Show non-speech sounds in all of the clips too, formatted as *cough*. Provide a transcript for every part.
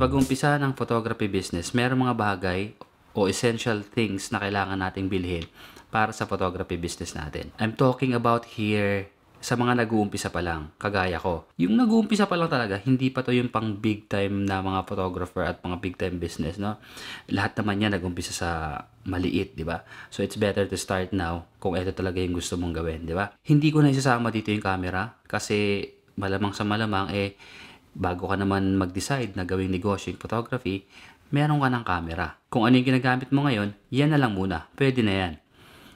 pag-umpisa ng photography business, meron mga bagay o essential things na kailangan nating bilhin para sa photography business natin. I'm talking about here sa mga nag-uumpisa pa lang, kagaya ko. Yung nag-uumpisa pa lang talaga, hindi pa to yung pang big time na mga photographer at mga big time business, no? Lahat naman yan nag-uumpisa sa maliit, di ba? So it's better to start now kung ito talaga yung gusto mong gawin, di ba? Hindi ko na isasama dito yung camera kasi malamang sa malamang eh bago ka naman mag-decide na gawing negosyo yung photography, meron ka ng camera. Kung ano yung ginagamit mo ngayon, yan na lang muna. Pwede na yan.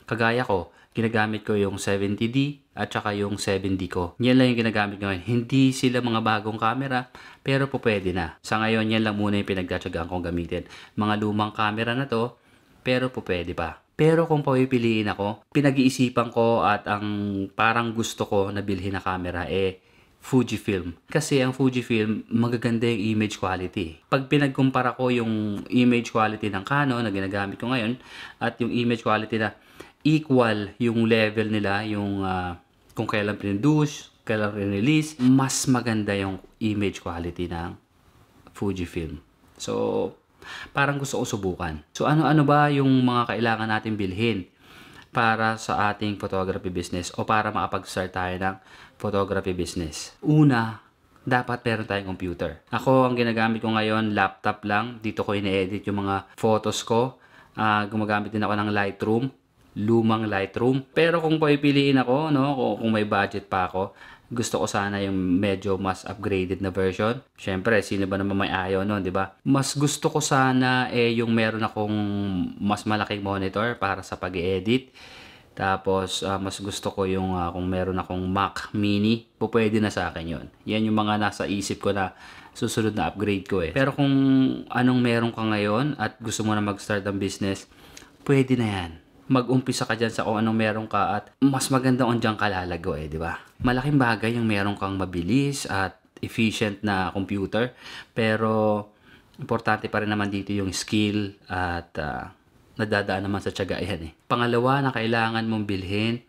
Kagaya ko, ginagamit ko yung 70D at saka yung 7D ko. Yan lang yung ginagamit ngayon. Hindi sila mga bagong camera, pero po pwede na. Sa ngayon, yan lang muna yung pinagtsatsagaan kong gamitin. Mga lumang camera na to, pero po pwede pa. Pero kung pipiliin ako, pinag-iisipan ko at ang parang gusto ko na bilhin na camera eh Fujifilm. Kasi ang Fujifilm, magaganda yung image quality. Pag pinagkumpara ko yung image quality ng Canon na ginagamit ko ngayon at yung image quality na equal yung level nila, yung uh, kung kailan produce, kailan release, mas maganda yung image quality ng Fujifilm. So, parang gusto ko subukan. So, ano-ano ba yung mga kailangan natin bilhin para sa ating photography business o para makapag-start tayo ng photography business? Una, dapat meron tayong computer. Ako, ang ginagamit ko ngayon, laptop lang. Dito ko ine-edit yung mga photos ko. Uh, gumagamit din ako ng Lightroom lumang Lightroom. Pero kung pipiliin ako, no, kung may budget pa ako, gusto ko sana yung medyo mas upgraded na version. Syempre, sino ba naman may ayaw no, 'di ba? Mas gusto ko sana eh yung meron akong mas malaking monitor para sa pag-edit. Tapos uh, mas gusto ko yung uh, kung meron akong Mac Mini, po pwede na sa akin 'yon. Yan yung mga nasa isip ko na susunod na upgrade ko eh. Pero kung anong meron ka ngayon at gusto mo na mag-start ng business, pwede na yan mag-umpisa ka dyan sa kung anong meron ka at mas maganda kung dyan ka lalago eh, di ba? Malaking bagay yung meron kang mabilis at efficient na computer pero importante pa rin naman dito yung skill at uh, nadadaan naman sa tiyaga eh. Pangalawa na kailangan mong bilhin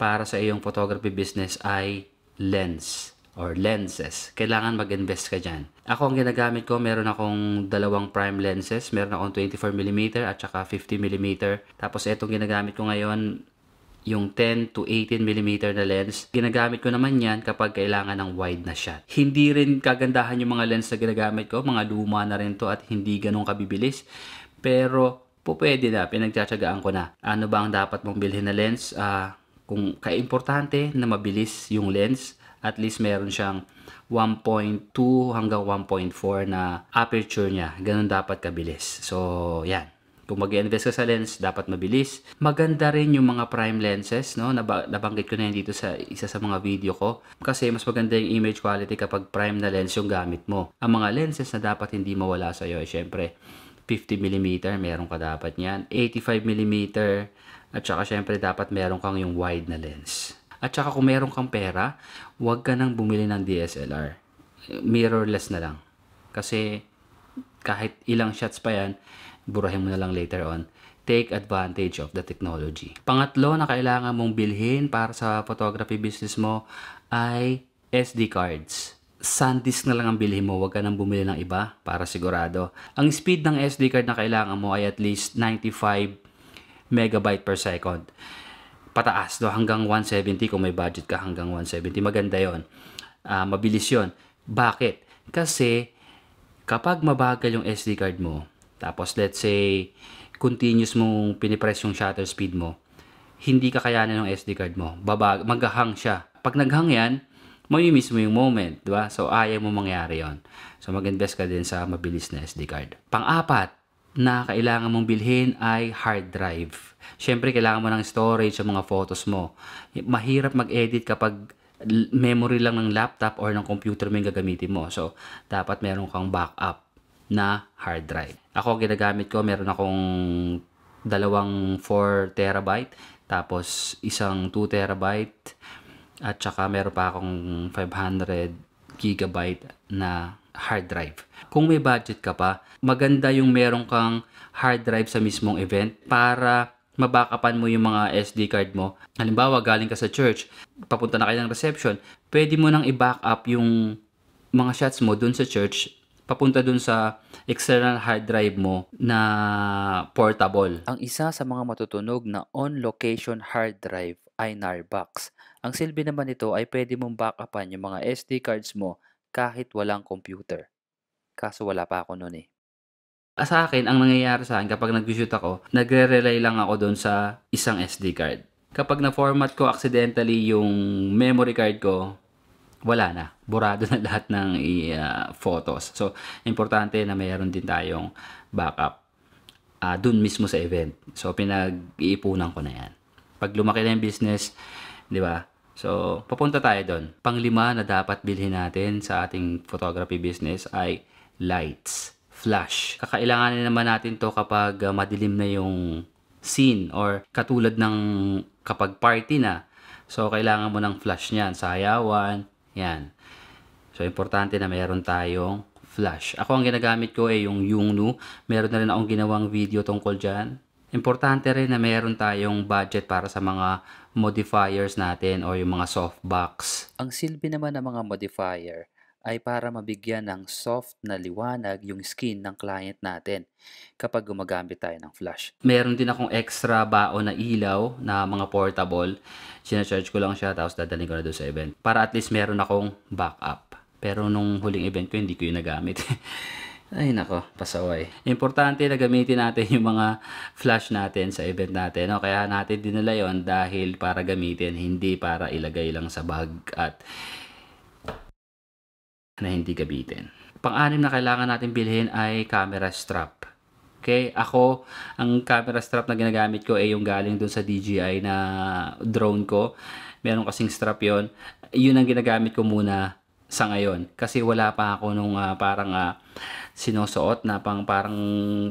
para sa iyong photography business ay lens or lenses. Kailangan mag-invest ka dyan. Ako ang ginagamit ko, meron akong dalawang prime lenses. Meron akong 24mm at saka 50mm. Tapos itong ginagamit ko ngayon, yung 10 to 18mm na lens. Ginagamit ko naman yan kapag kailangan ng wide na shot. Hindi rin kagandahan yung mga lens na ginagamit ko. Mga luma na rin to at hindi ganun kabibilis. Pero po pwede na, pinagtsatsagaan ko na. Ano ba ang dapat mong bilhin na lens? Uh, kung kaimportante na mabilis yung lens, at least meron siyang 1.2 hanggang 1.4 na aperture niya. Ganun dapat kabilis. So, yan. Kung mag-invest ka sa lens, dapat mabilis. Maganda rin yung mga prime lenses, no? Nab- nabanggit ko na yan dito sa isa sa mga video ko. Kasi mas maganda yung image quality kapag prime na lens yung gamit mo. Ang mga lenses na dapat hindi mawala sa iyo, ay syempre, 50mm, meron ka dapat niyan. 85mm, at saka syempre dapat meron kang yung wide na lens. At saka kung meron kang pera, huwag ka nang bumili ng DSLR. Mirrorless na lang. Kasi kahit ilang shots pa yan, burahin mo na lang later on. Take advantage of the technology. Pangatlo na kailangan mong bilhin para sa photography business mo ay SD cards. SanDisk na lang ang bilhin mo, huwag ka nang bumili ng iba para sigurado. Ang speed ng SD card na kailangan mo ay at least 95 megabyte per second pataas no? Hanggang 170 kung may budget ka hanggang 170 maganda yon uh, ah, mabilis yon bakit? Kasi kapag mabagal yung SD card mo tapos let's say continuous mong pinipress yung shutter speed mo hindi kakayanan ng SD card mo. Babag maghahang siya. Pag naghang yan may-miss mo yung moment, di ba? So, ayaw mo mangyari yon So, mag-invest ka din sa mabilis na SD card. Pang-apat, na kailangan mong bilhin ay hard drive. Siyempre, kailangan mo ng storage sa mga photos mo. Mahirap mag-edit kapag memory lang ng laptop or ng computer mo yung gagamitin mo. So, dapat meron kang backup na hard drive. Ako, ginagamit ko, meron akong dalawang 4 terabyte, tapos isang 2 terabyte, at saka meron pa akong 500 gigabyte na hard drive. Kung may budget ka pa, maganda yung meron kang hard drive sa mismong event para mabakapan mo yung mga SD card mo. Halimbawa, galing ka sa church, papunta na kayo ng reception, pwede mo nang i-backup yung mga shots mo dun sa church papunta dun sa external hard drive mo na portable. Ang isa sa mga matutunog na on-location hard drive ay Narbox. Ang silbi naman nito ay pwede mong backupan yung mga SD cards mo kahit walang computer. Kaso wala pa ako noon eh. Ah, Sa akin, ang nangyayari sa akin kapag nag-shoot ako, nagre-rely lang ako doon sa isang SD card. Kapag na-format ko accidentally yung memory card ko, wala na. Burado *laughs* na lahat ng uh, photos. So, importante na mayroon din tayong backup uh, dun mismo sa event. So, pinag-iipunan ko na yan. Pag lumaki na yung business, di ba? So, papunta tayo doon. Panglima na dapat bilhin natin sa ating photography business ay lights, flash. Kakailanganin naman natin to kapag uh, madilim na yung scene or katulad ng kapag party na. So, kailangan mo ng flash niyan. Sayawan, yan. So, importante na meron tayong flash. Ako ang ginagamit ko ay yung Yungnu. Meron na rin akong ginawang video tungkol dyan. Importante rin na meron tayong budget para sa mga modifiers natin o yung mga softbox. Ang silbi naman ng mga modifier ay para mabigyan ng soft na liwanag yung skin ng client natin kapag gumagamit tayo ng flash. Meron din akong extra baon na ilaw na mga portable. Sinacharge ko lang siya tapos dadalhin ko na doon sa event. Para at least meron akong backup. Pero nung huling event ko, hindi ko yung nagamit. *laughs* Ay nako, pasaway. Importante na gamitin natin *laughs* yung mga flash natin sa event natin. No? Kaya natin dinala yon dahil para gamitin, hindi para ilagay lang sa bag at na hindi gamitin. Pang-anim na kailangan natin bilhin ay camera strap. Okay, ako, ang camera strap na ginagamit ko ay yung galing dun sa DJI na drone ko. Meron kasing strap yon Yun ang ginagamit ko muna sa ngayon. Kasi wala pa ako nung uh, parang uh, sinusuot na pang parang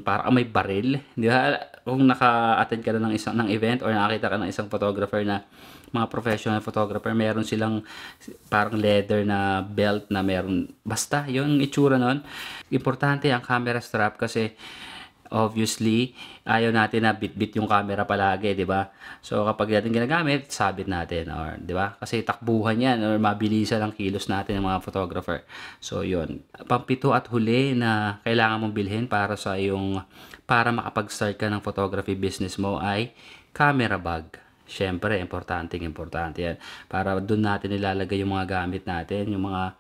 parang may baril. Di ba? Kung naka-attend ka na ng isang ng event or nakakita ka ng isang photographer na mga professional photographer, meron silang parang leather na belt na meron basta yung itsura nun. Importante ang camera strap kasi obviously, ayaw natin na bit-bit yung camera palagi, di ba? So, kapag natin ginagamit, sabit natin, or, di ba? Kasi takbuhan yan, or mabilisan ang kilos natin ng mga photographer. So, yun. Pampito at huli na kailangan mong bilhin para sa yung, para makapag-start ka ng photography business mo ay camera bag. Siyempre, importante, importante yan. Para doon natin ilalagay yung mga gamit natin, yung mga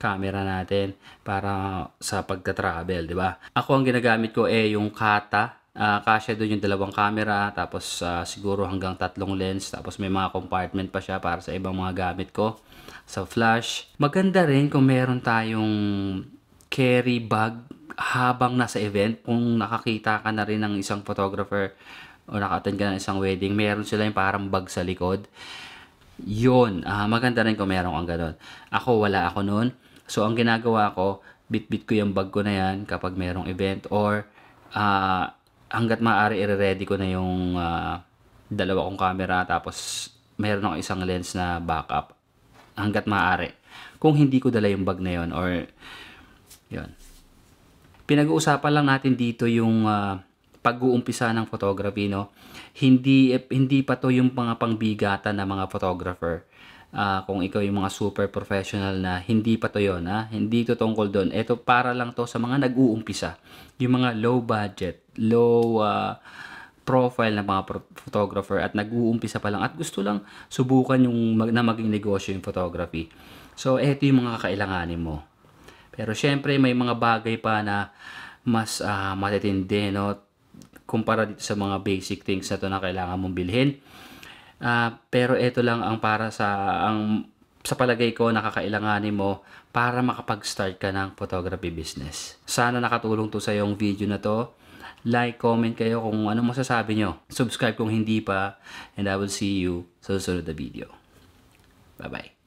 camera natin para sa pagta-travel, di ba? Ako ang ginagamit ko eh yung Kata. Uh, kasya doon yung dalawang camera, tapos uh, siguro hanggang tatlong lens, tapos may mga compartment pa siya para sa ibang mga gamit ko. Sa flash. Maganda rin kung meron tayong carry bag habang nasa event. Kung nakakita ka na rin ng isang photographer o naka-attend ka ng isang wedding, meron sila yung parang bag sa likod. Yun, uh, maganda rin kung meron kang ganun. Ako, wala ako noon. So, ang ginagawa ko, bit-bit ko yung bag ko na yan kapag merong event or uh, hanggat maaari i-ready ko na yung uh, dalawa kong camera tapos meron akong isang lens na backup hanggat maaari. Kung hindi ko dala yung bag na yon or yon Pinag-uusapan lang natin dito yung uh, pag-uumpisa ng photography no. Hindi hindi pa to yung mga pangbigatan ng mga photographer uh, kung ikaw yung mga super professional na hindi pa to yun, ha? hindi to tungkol doon. Ito para lang to sa mga nag-uumpisa. Yung mga low budget, low uh, profile na mga photographer at nag-uumpisa pa lang at gusto lang subukan yung mag, na maging negosyo yung photography. So, ito yung mga kakailanganin mo. Pero syempre, may mga bagay pa na mas uh, matitindi, no? Kumpara dito sa mga basic things na to na kailangan mong bilhin Uh, pero ito lang ang para sa ang sa palagay ko nakakailanganin mo para makapag-start ka ng photography business. Sana nakatulong to sa yung video na to. Like, comment kayo kung ano masasabi nyo. Subscribe kung hindi pa. And I will see you sa susunod na video. Bye-bye.